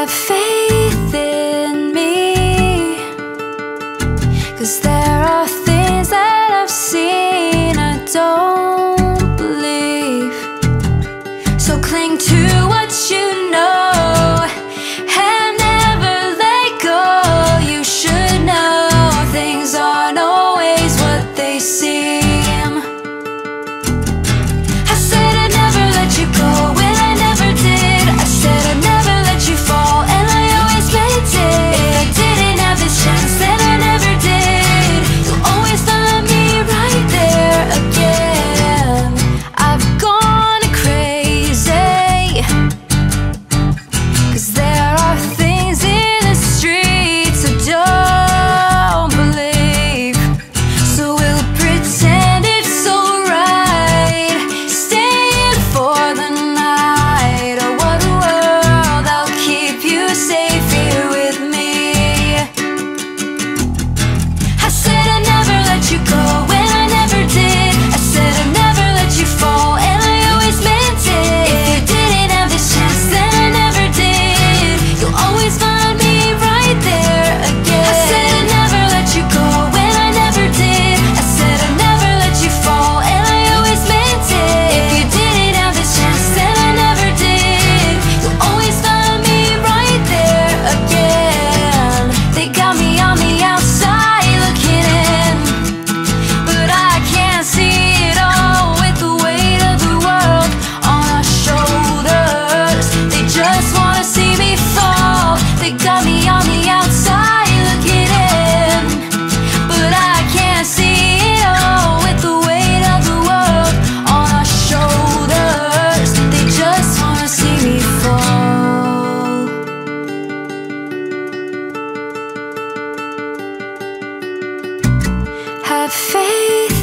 have faith in me. Cause there are things that I've seen. I don't faith.